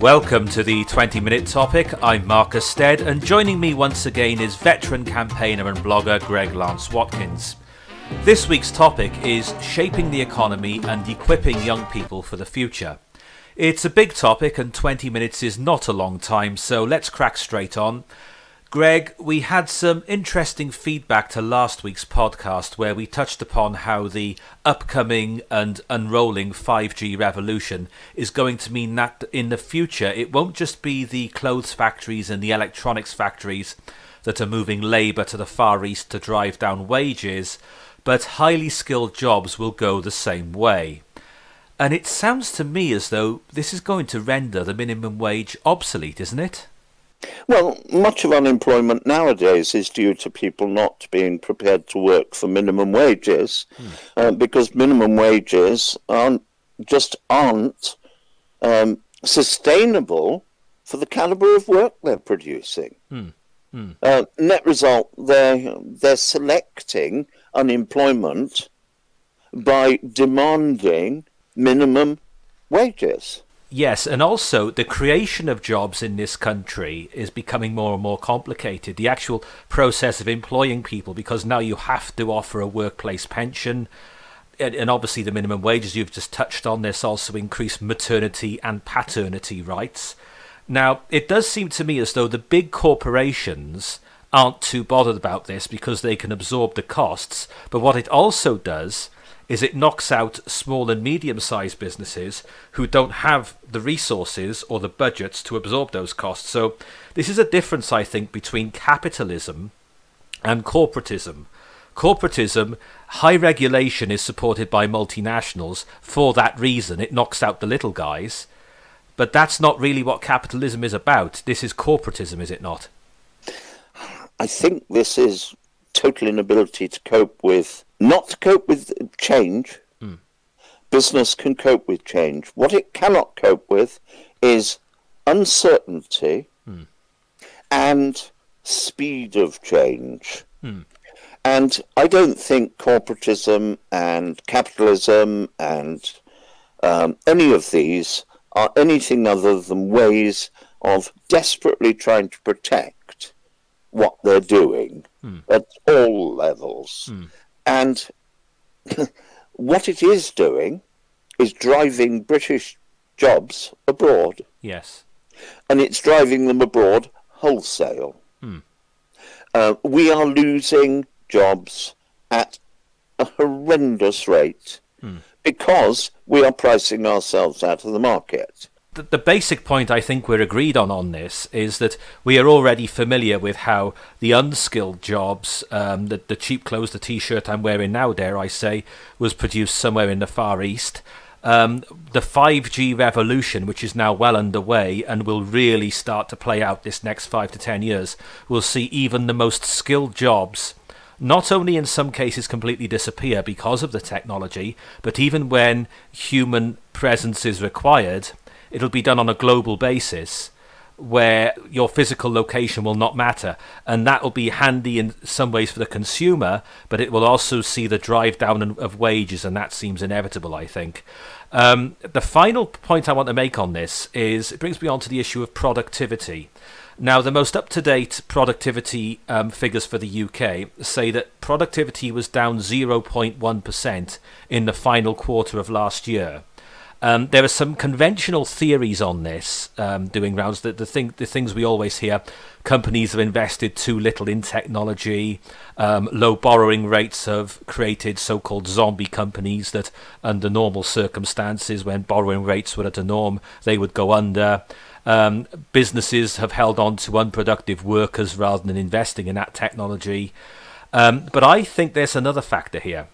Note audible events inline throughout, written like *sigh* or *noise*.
Welcome to the 20 minute topic. I'm Marcus Stead, and joining me once again is veteran campaigner and blogger Greg Lance Watkins. This week's topic is shaping the economy and equipping young people for the future. It's a big topic, and 20 minutes is not a long time, so let's crack straight on. Greg, we had some interesting feedback to last week's podcast where we touched upon how the upcoming and unrolling 5G revolution is going to mean that in the future it won't just be the clothes factories and the electronics factories that are moving labour to the Far East to drive down wages, but highly skilled jobs will go the same way. And it sounds to me as though this is going to render the minimum wage obsolete, isn't it? Well, much of unemployment nowadays is due to people not being prepared to work for minimum wages, hmm. uh, because minimum wages aren't just aren't um, sustainable for the caliber of work they're producing. Hmm. Hmm. Uh, net result, they're they're selecting unemployment by demanding minimum wages. Yes, and also the creation of jobs in this country is becoming more and more complicated. The actual process of employing people, because now you have to offer a workplace pension, and, obviously the minimum wages you've just touched on. There's also increased maternity and paternity rights. Now, it does seem to me as though the big corporations aren't too bothered about this because they can absorb the costs. But what it also does is it knocks out small and medium sized businesses who don't have the resources or the budgets to absorb those costs. So this is a difference, I think, between capitalism and corporatism. Corporatism, high regulation is supported by multinationals for that reason. It knocks out the little guys. But that's not really what capitalism is about. This is corporatism, is it not? I think this is total inability to cope with not to cope with change. Mm. Business can cope with change. What it cannot cope with is uncertainty mm. and speed of change. Mm. And I don't think corporatism and capitalism and um, any of these are anything other than ways of desperately trying to protect what they're doing mm. at all levels. Mm. And *laughs* what it is doing is driving British jobs abroad. Yes. And it's driving them abroad wholesale. Hmm. Uh, we are losing jobs at a horrendous rate hmm. because we are pricing ourselves out of the market the, the basic point I think we're agreed on on this is that we are already familiar with how the unskilled jobs, um, the, the cheap clothes, the t-shirt I'm wearing now, dare I say, was produced somewhere in the Far East. Um, the 5G revolution, which is now well underway and will really start to play out this next five to ten years, will see even the most skilled jobs not only in some cases completely disappear because of the technology, but even when human presence is required, it'll be done on a global basis where your physical location will not matter. And that will be handy in some ways for the consumer, but it will also see the drive down of wages, and that seems inevitable, I think. Um, the final point I want to make on this is it brings me on to the issue of productivity. Now, the most up to date productivity um, figures for the UK say that productivity was down 0.1% in the final quarter of last year. Um, there are some conventional theories on this um, doing rounds. The, the, thing, the things we always hear companies have invested too little in technology, um, low borrowing rates have created so called zombie companies that, under normal circumstances, when borrowing rates were at a norm, they would go under. Um, businesses have held on to unproductive workers rather than investing in that technology. Um, but I think there's another factor here.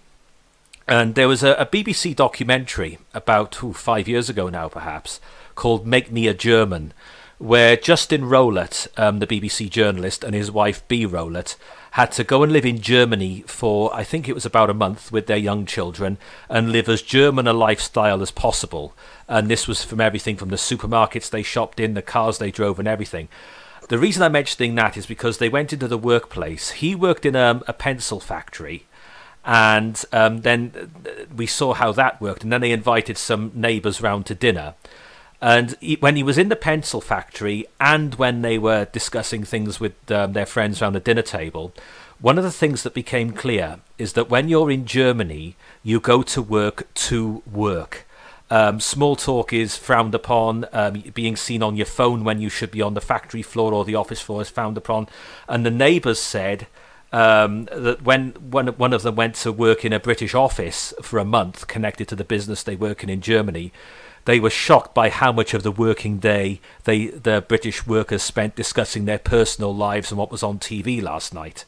And there was a, a BBC documentary about ooh, five years ago now, perhaps, called Make Me a German, where Justin Rowlatt, um, the BBC journalist, and his wife Bea Rowlatt had to go and live in Germany for, I think it was about a month with their young children and live as German a lifestyle as possible. And this was from everything from the supermarkets they shopped in, the cars they drove, and everything. The reason I'm mentioning that is because they went into the workplace. He worked in a, a pencil factory And um, then we saw how that worked. And then they invited some neighbours round to dinner. And he, when he was in the pencil factory and when they were discussing things with um, their friends around the dinner table, one of the things that became clear is that when you're in Germany, you go to work to work. Um, small talk is frowned upon. Um, being seen on your phone when you should be on the factory floor or the office floor is frowned upon. And the neighbours said um, that when one, one of them went to work in a British office for a month connected to the business they work in in Germany, they were shocked by how much of the working day they the British workers spent discussing their personal lives and what was on TV last night.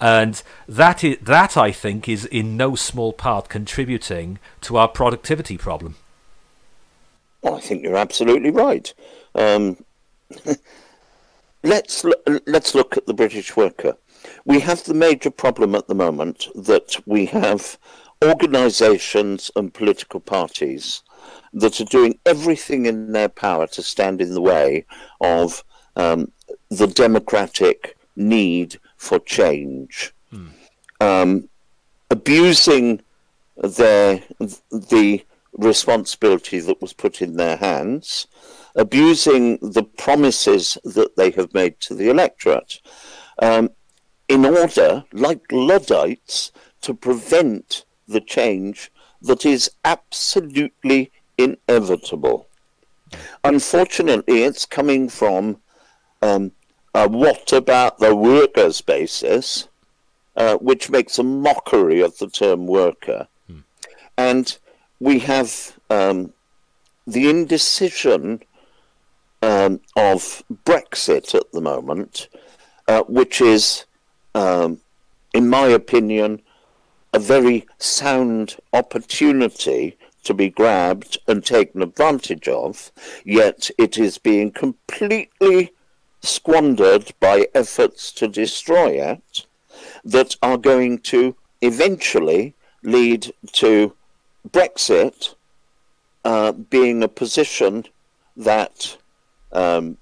And that is, that I think is in no small part contributing to our productivity problem. Well, I think you're absolutely right. Um, *laughs* let's let's look at the British worker. We have the major problem at the moment that we have organisations and political parties that are doing everything in their power to stand in the way of um, the democratic need for change, hmm. um, abusing their the responsibility that was put in their hands, abusing the promises that they have made to the electorate, um, in order, like Luddites, to prevent the change that is absolutely inevitable. Unfortunately, it's coming from um, a what about the workers basis, uh, which makes a mockery of the term worker. Hmm. And we have um, the indecision um, of Brexit at the moment, uh, which is, um, in my opinion, a very sound opportunity to be grabbed and taken advantage of, yet it is being completely squandered by efforts to destroy it that are going to eventually lead to Brexit uh, being a position that um,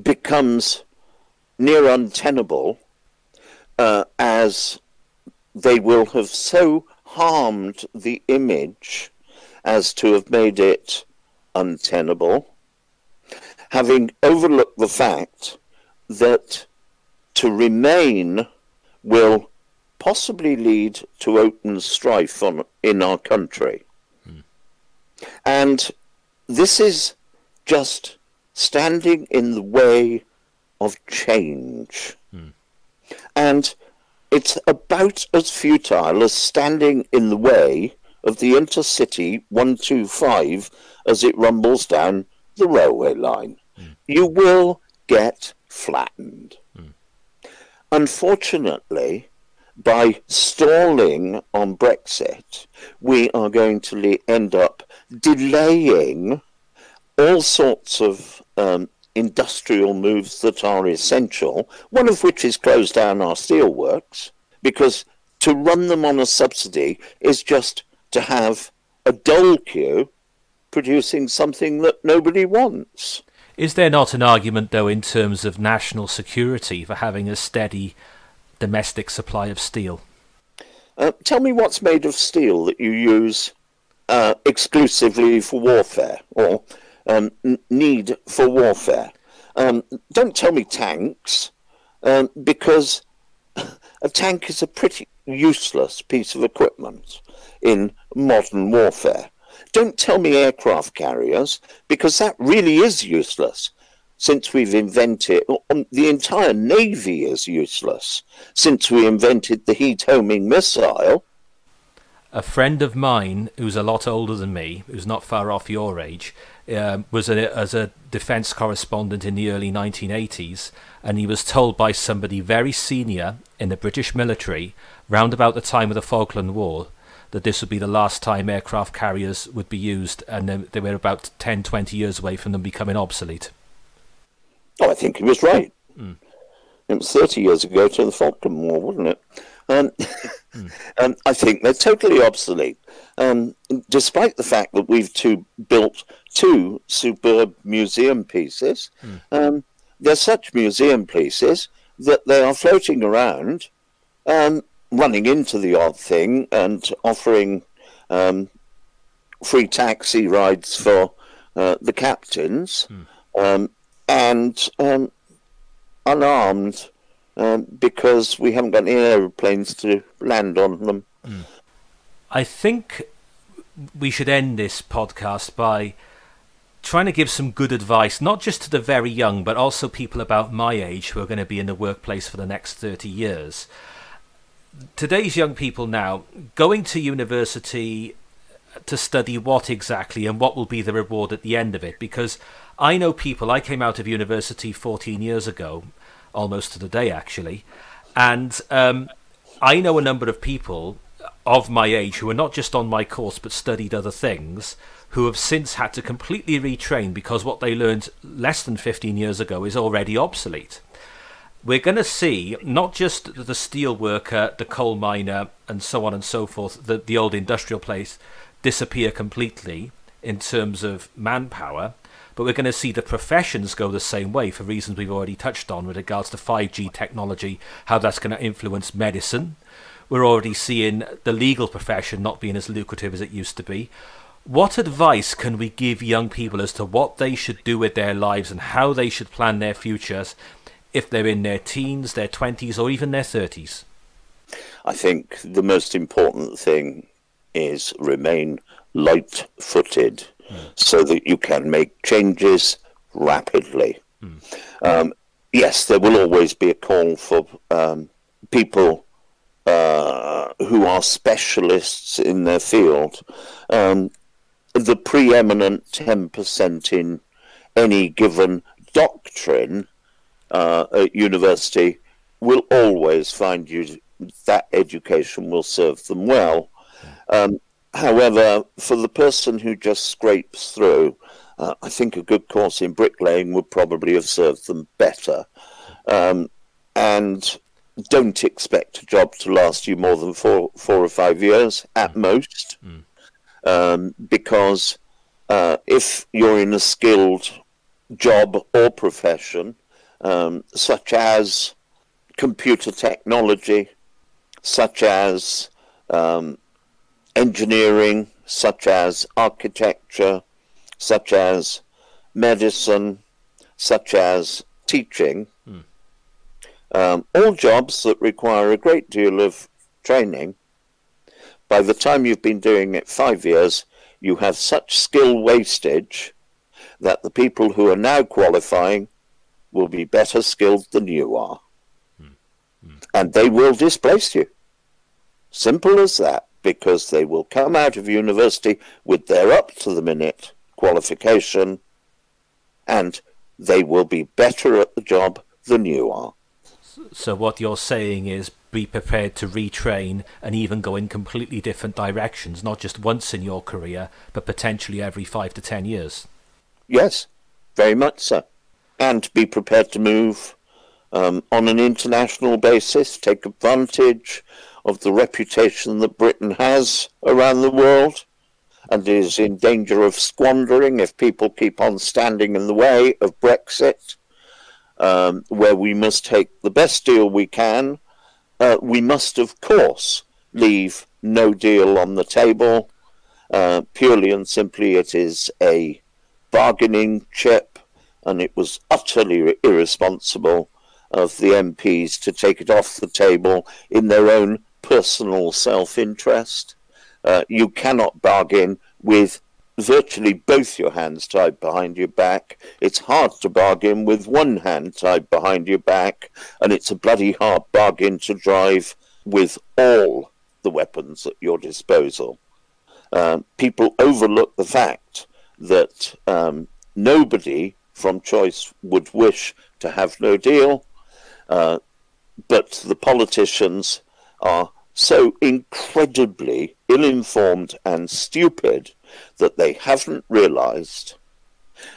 becomes near untenable uh, as they will have so harmed the image as to have made it untenable, having overlooked the fact that to remain will possibly lead to open strife on, in our country. Hmm. And this is just standing in the way of change. And it's about as futile as standing in the way of the intercity 125 as it rumbles down the railway line. Mm. You will get flattened. Mm. Unfortunately, by stalling on Brexit, we are going to end up delaying all sorts of um, industrial moves that are essential, one of which is close down our steelworks, because to run them on a subsidy is just to have a dole queue producing something that nobody wants. Is there not an argument, though, in terms of national security for having a steady domestic supply of steel? Uh, tell me what's made of steel that you use uh, exclusively for warfare or um, need for warfare. Um, don't tell me tanks, um, because a tank is a pretty useless piece of equipment in modern warfare. Don't tell me aircraft carriers, because that really is useless since we've invented, um, the entire Navy is useless since we invented the heat homing missile. A friend of mine who's a lot older than me, who's not far off your age, um, was a, as a defence correspondent in the early 1980s, and he was told by somebody very senior in the British military, round about the time of the Falkland War, that this would be the last time aircraft carriers would be used, and they were about 10, 20 years away from them becoming obsolete. Oh, I think he was right. Mm. It was 30 years ago to the Falkland War, wasn't it? Um, mm. *laughs* um, I think they're totally obsolete, um, despite the fact that we've two, built two superb museum pieces. Mm. they're such museum pieces that they are floating around um, running into the odd thing and offering um, free taxi rides for uh, the captains, mm. um, and um, unarmed um, because we haven't got any aeroplanes to land on them. Mm. I think we should end this podcast by trying to give some good advice, not just to the very young, but also people about my age who are going to be in the workplace for the next 30 years. Today's young people now, going to university to study what exactly and what will be the reward at the end of it? Because I know people, I came out of university 14 years ago, almost to the day actually, and um, I know a number of people of my age who are not just on my course but studied other things who have since had to completely retrain because what they learned less than 15 years ago is already obsolete. We're going to see not just the steel worker, the coal miner, and so on and so forth, the, the old industrial place disappear completely in terms of manpower, but we're going to see the professions go the same way for reasons we've already touched on with regards to 5G technology, how that's going to influence medicine. We're already seeing the legal profession not being as lucrative as it used to be. What advice can we give young people as to what they should do with their lives and how they should plan their futures if they're in their teens, their 20s, or even their 30s? I think the most important thing is remain light footed so that you can make changes rapidly. Mm. Um, yes, there will always be a call for um, people uh, who are specialists in their field. Um, the preeminent 10% in any given doctrine uh, at university will always find you that education will serve them well. Um, however, for the person who just scrapes through, uh, I think a good course in bricklaying would probably have served them better. Um, and don't expect a job to last you more than four, four or five years at mm. most. Mm um, because uh, if you're in a skilled job or profession, um, such as computer technology, such as um, engineering, such as architecture, such as medicine, such as teaching, mm. um, all jobs that require a great deal of training by the time you've been doing it five years, you have such skill wastage that the people who are now qualifying will be better skilled than you are. Mm. Mm. And they will displace you. Simple as that, because they will come out of university with their up to the minute qualification and they will be better at the job than you are. So, what you're saying is be prepared to retrain and even go in completely different directions, not just once in your career, but potentially every five to ten years. Yes, very much so. And be prepared to move um, on an international basis, take advantage of the reputation that Britain has around the world and is in danger of squandering if people keep on standing in the way of Brexit, um, where we must take the best deal we can uh, we must, of course, leave no deal on the table. Uh, purely and simply, it is a bargaining chip, and it was utterly irresponsible of the MPs to take it off the table in their own personal self interest. Uh, you cannot bargain with virtually both your hands tied behind your back. It's hard to bargain with one hand tied behind your back, and it's a bloody hard bargain to drive with all the weapons at your disposal. Um, people overlook the fact that um, nobody from choice would wish to have no deal, uh, but the politicians are so incredibly ill informed and stupid that they haven't realized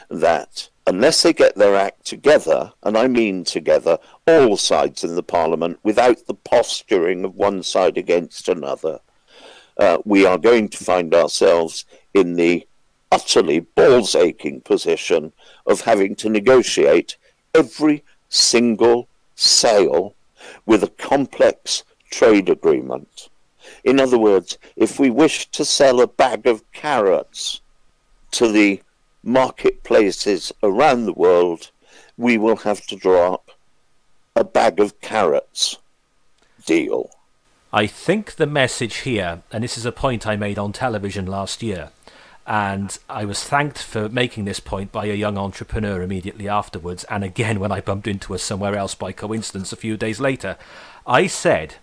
that unless they get their act together, and I mean together, all sides in the parliament, without the posturing of one side against another, uh, we are going to find ourselves in the utterly balls aching position of having to negotiate every single sale with a complex trade agreement. In other words, if we wish to sell a bag of carrots to the marketplaces around the world, we will have to draw up a bag of carrots deal. I think the message here, and this is a point I made on television last year, and I was thanked for making this point by a young entrepreneur immediately afterwards, and again when I bumped into her somewhere else by coincidence a few days later. I said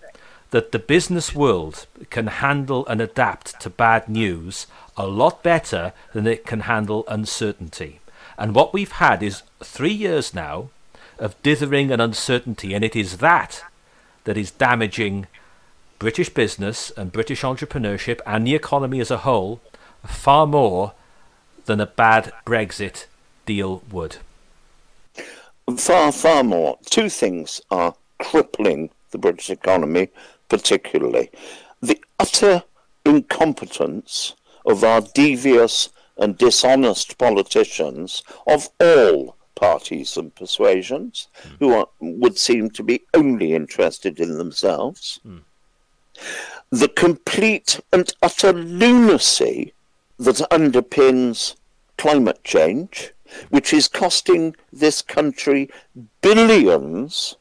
that the business world can handle and adapt to bad news a lot better than it can handle uncertainty. And what we've had is three years now of dithering and uncertainty, and it is that that is damaging British business and British entrepreneurship and the economy as a whole far more than a bad Brexit deal would. Far, far more. Two things are crippling the British economy, particularly the utter incompetence of our devious and dishonest politicians of all parties and persuasions mm. who are, would seem to be only interested in themselves. Mm. The complete and utter lunacy that underpins climate change, which is costing this country billions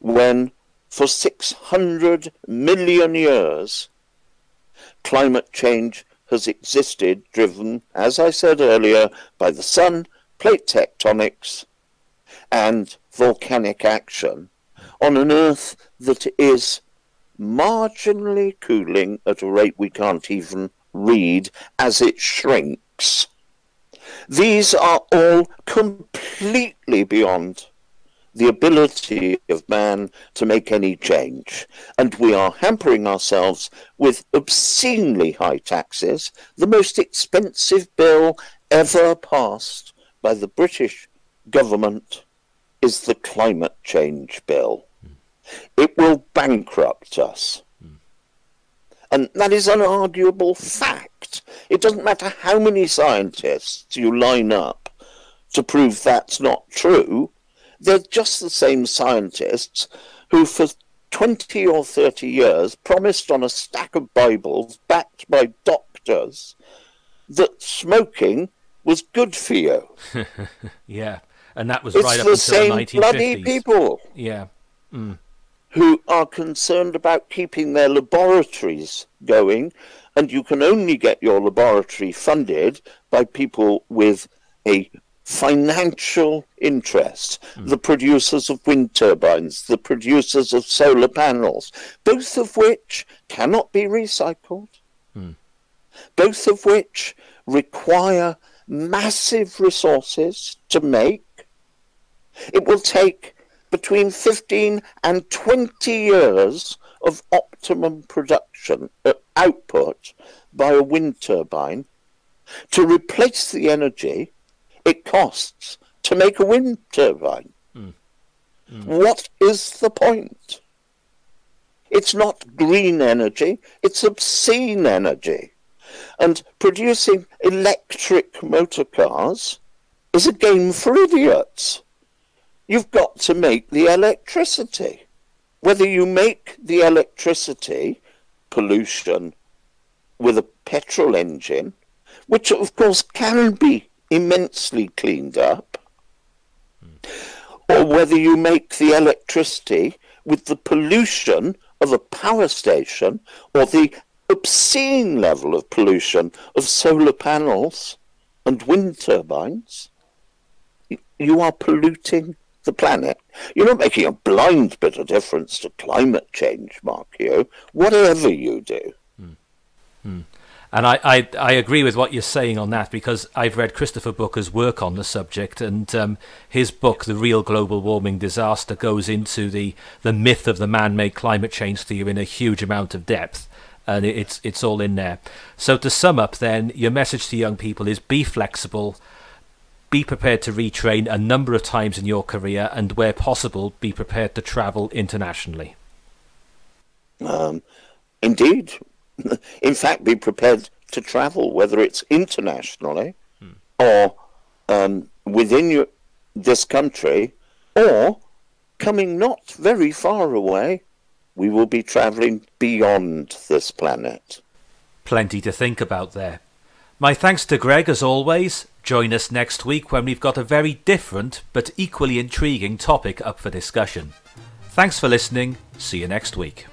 when for 600 million years climate change has existed, driven, as I said earlier, by the sun, plate tectonics, and volcanic action on an Earth that is marginally cooling at a rate we can't even read as it shrinks. These are all completely beyond the ability of man to make any change. And we are hampering ourselves with obscenely high taxes, the most expensive bill ever passed by the British government is the climate change bill. It will bankrupt us. And that is an arguable fact. It doesn't matter how many scientists you line up to prove that's not true. They're just the same scientists who, for 20 or 30 years, promised on a stack of Bibles backed by doctors that smoking was good for you. *laughs* yeah, and that was it's right up the until same the 1950s. bloody people. Yeah. Mm who are concerned about keeping their laboratories going, and you can only get your laboratory funded by people with a financial interest, mm. the producers of wind turbines, the producers of solar panels, both of which cannot be recycled, mm. both of which require massive resources to make. It will take between 15 and 20 years of optimum production uh, output by a wind turbine to replace the energy it costs to make a wind turbine. Mm. Mm. What is the point? It's not green energy, it's obscene energy. And producing electric motor cars is a game for idiots. You've got to make the electricity. Whether you make the electricity pollution with a petrol engine, which of course can be immensely cleaned up, or whether you make the electricity with the pollution of a power station or the obscene level of pollution of solar panels and wind turbines, you are polluting the planet. You're not making a blind bit of difference to climate change, Mark. you, whatever you do. Hmm. Hmm. And I, I, I, agree with what you're saying on that because I've read Christopher Booker's work on the subject, and um, his book, The Real Global Warming Disaster, goes into the, the myth of the man made climate change theory in a huge amount of depth. And it's, it's all in there. So, to sum up, then, your message to young people is be flexible, be prepared to retrain a number of times in your career, and where possible, be prepared to travel internationally. Um, indeed. *laughs* In fact, be prepared to travel, whether it's internationally hmm. or um, within your, this country, or coming not very far away we will be travelling beyond this planet. Plenty to think about there. My thanks to Greg as always. Join us next week when we've got a very different but equally intriguing topic up for discussion. Thanks for listening. See you next week.